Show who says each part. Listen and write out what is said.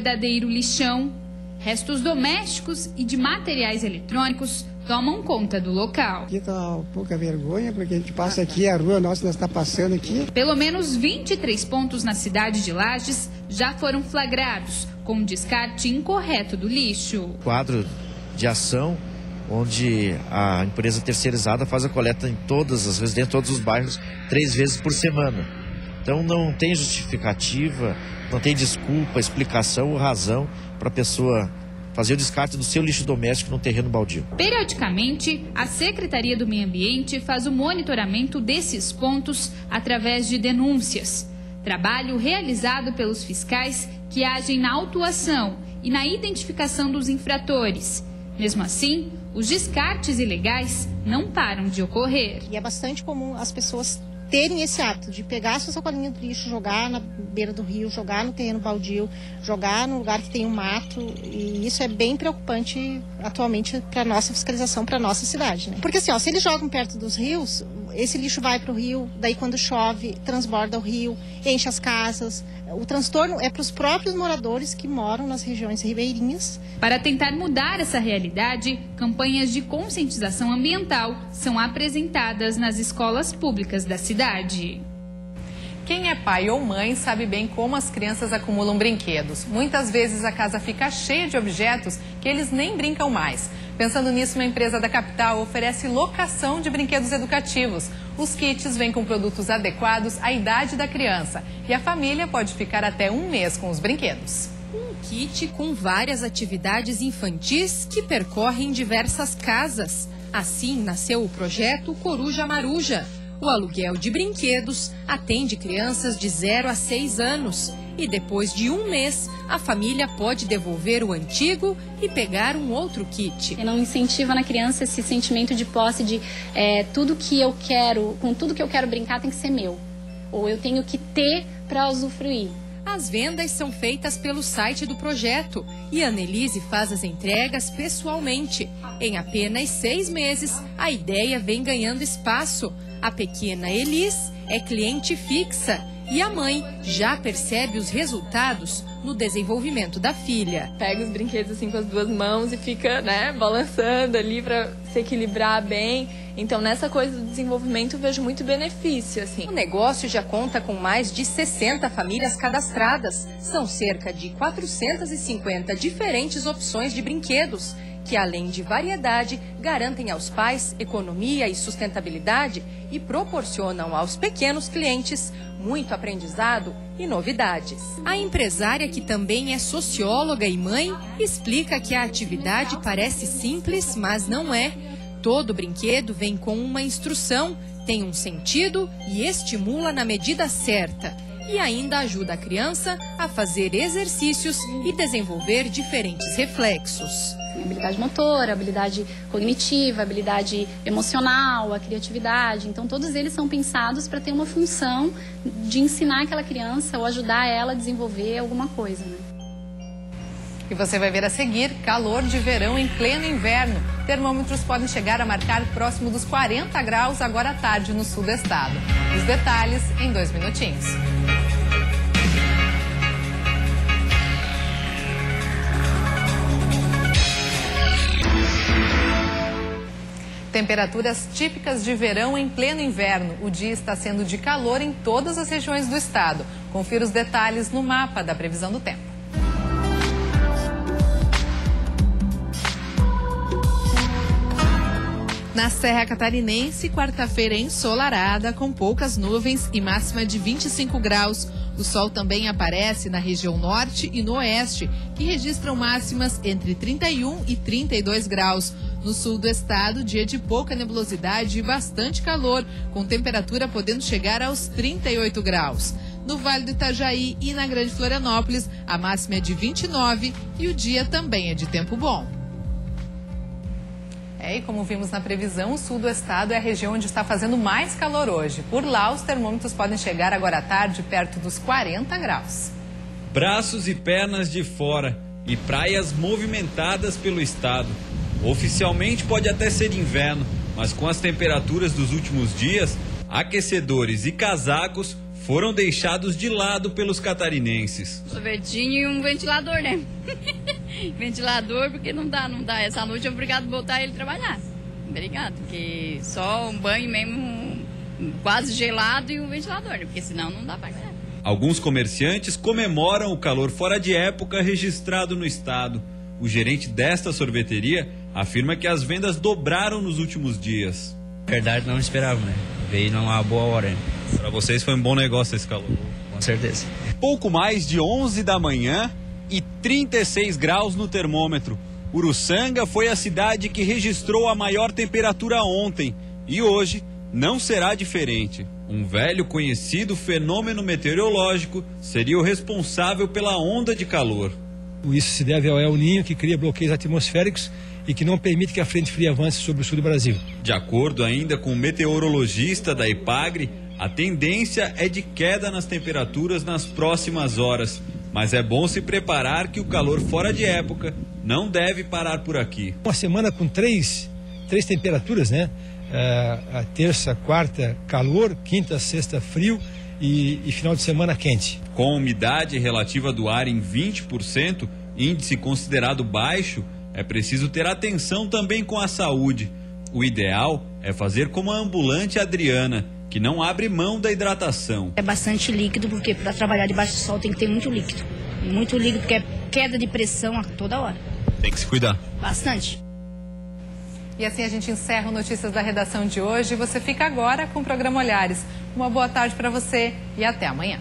Speaker 1: verdadeiro lixão. Restos domésticos e de materiais eletrônicos tomam conta do local.
Speaker 2: Aqui tá pouca vergonha, porque a gente passa aqui, a rua nossa está passando aqui.
Speaker 1: Pelo menos 23 pontos na cidade de Lages já foram flagrados com descarte incorreto do lixo.
Speaker 3: Quadro de ação onde a empresa terceirizada faz a coleta em todas as residências, todos os bairros, três vezes por semana. Então não tem justificativa, não tem desculpa, explicação ou razão para a pessoa fazer o descarte do seu lixo doméstico no terreno baldio.
Speaker 1: Periodicamente, a Secretaria do Meio Ambiente faz o monitoramento desses pontos através de denúncias. Trabalho realizado pelos fiscais que agem na autuação e na identificação dos infratores. Mesmo assim, os descartes ilegais não param de ocorrer.
Speaker 4: E é bastante comum as pessoas terem esse hábito de pegar a sua sacolinha do lixo, jogar na beira do rio, jogar no terreno baldio, jogar no lugar que tem um mato. E isso é bem preocupante atualmente para nossa fiscalização, para nossa cidade. Né? Porque assim, ó, se eles jogam perto dos rios, esse lixo vai para o rio, daí quando chove, transborda o rio, enche as casas. O transtorno é para os próprios moradores que moram nas regiões ribeirinhas.
Speaker 1: Para tentar mudar essa realidade, campanhas de conscientização ambiental são apresentadas nas escolas públicas da cidade.
Speaker 5: Quem é pai ou mãe sabe bem como as crianças acumulam brinquedos. Muitas vezes a casa fica cheia de objetos que eles nem brincam mais. Pensando nisso, uma empresa da capital oferece locação de brinquedos educativos. Os kits vêm com produtos adequados à idade da criança e a família pode ficar até um mês com os brinquedos.
Speaker 6: Um kit com várias atividades infantis que percorrem diversas casas. Assim nasceu o projeto Coruja Maruja o aluguel de brinquedos atende crianças de 0 a 6 anos e depois de um mês a família pode devolver o antigo e pegar um outro kit.
Speaker 7: Não incentiva na criança esse sentimento de posse de é, tudo que eu quero, com tudo que eu quero brincar tem que ser meu. Ou eu tenho que ter para usufruir.
Speaker 6: As vendas são feitas pelo site do projeto e a Annelise faz as entregas pessoalmente. Em apenas seis meses, a ideia vem ganhando espaço. A pequena Elis é cliente fixa e a mãe já percebe os resultados no desenvolvimento da filha.
Speaker 8: Pega os brinquedos assim com as duas mãos e fica, né, balançando ali para se equilibrar bem. Então, nessa coisa do desenvolvimento, eu vejo muito benefício, assim.
Speaker 6: O negócio já conta com mais de 60 famílias cadastradas. São cerca de 450 diferentes opções de brinquedos que, além de variedade, garantem aos pais economia e sustentabilidade e proporcionam aos pequenos clientes muito aprendizado e novidades. A empresária, que também é socióloga e mãe, explica que a atividade parece simples, mas não é. Todo brinquedo vem com uma instrução, tem um sentido e estimula na medida certa e ainda ajuda a criança a fazer exercícios e desenvolver diferentes reflexos.
Speaker 7: Habilidade motora, habilidade cognitiva, habilidade emocional, a criatividade. Então, todos eles são pensados para ter uma função de ensinar aquela criança ou ajudar ela a desenvolver alguma coisa. Né?
Speaker 5: E você vai ver a seguir calor de verão em pleno inverno. Termômetros podem chegar a marcar próximo dos 40 graus agora à tarde no sul do estado. Os detalhes em dois minutinhos. Temperaturas típicas de verão em pleno inverno. O dia está sendo de calor em todas as regiões do estado. Confira os detalhes no mapa da previsão do tempo. Na Serra Catarinense, quarta-feira ensolarada, com poucas nuvens e máxima de 25 graus. O sol também aparece na região norte e no oeste, que registram máximas entre 31 e 32 graus. No sul do estado, dia de pouca nebulosidade e bastante calor, com temperatura podendo chegar aos 38 graus. No Vale do Itajaí e na Grande Florianópolis, a máxima é de 29 e o dia também é de tempo bom. É, e como vimos na previsão, o sul do estado é a região onde está fazendo mais calor hoje. Por lá, os termômetros podem chegar agora à tarde perto dos 40 graus.
Speaker 9: Braços e pernas de fora e praias movimentadas pelo estado. Oficialmente pode até ser inverno, mas com as temperaturas dos últimos dias, aquecedores e casacos foram deixados de lado pelos catarinenses.
Speaker 10: Sorvetinho e um ventilador, né? ventilador, porque não dá, não dá. Essa noite é obrigado a botar ele trabalhar. Obrigado, porque só um banho mesmo quase gelado e um ventilador, né? porque senão não dá para ganhar.
Speaker 9: Alguns comerciantes comemoram o calor fora de época registrado no estado. O gerente desta sorveteria afirma que as vendas dobraram nos últimos dias.
Speaker 11: Verdade, não esperava, né? Veio numa boa hora.
Speaker 9: Para vocês foi um bom negócio esse calor.
Speaker 11: Com certeza.
Speaker 9: Pouco mais de 11 da manhã e 36 graus no termômetro. Uruçanga foi a cidade que registrou a maior temperatura ontem e hoje não será diferente. Um velho conhecido fenômeno meteorológico seria o responsável pela onda de calor.
Speaker 12: Isso se deve ao El Ninho, que cria bloqueios atmosféricos e que não permite que a frente fria avance sobre o sul do Brasil.
Speaker 9: De acordo ainda com o meteorologista da IPAGRE, a tendência é de queda nas temperaturas nas próximas horas. Mas é bom se preparar que o calor fora de época não deve parar por aqui.
Speaker 12: Uma semana com três, três temperaturas, né? Uh, a terça, quarta, calor, quinta, sexta, frio e, e final de semana quente.
Speaker 9: Com umidade relativa do ar em 20%, índice considerado baixo, é preciso ter atenção também com a saúde. O ideal é fazer como a ambulante Adriana, que não abre mão da hidratação.
Speaker 13: É bastante líquido, porque para trabalhar debaixo do sol tem que ter muito líquido. Muito líquido, porque é queda de pressão a toda hora.
Speaker 9: Tem que se cuidar.
Speaker 13: Bastante.
Speaker 5: E assim a gente encerra o Notícias da Redação de hoje. Você fica agora com o programa Olhares. Uma boa tarde para você e até amanhã.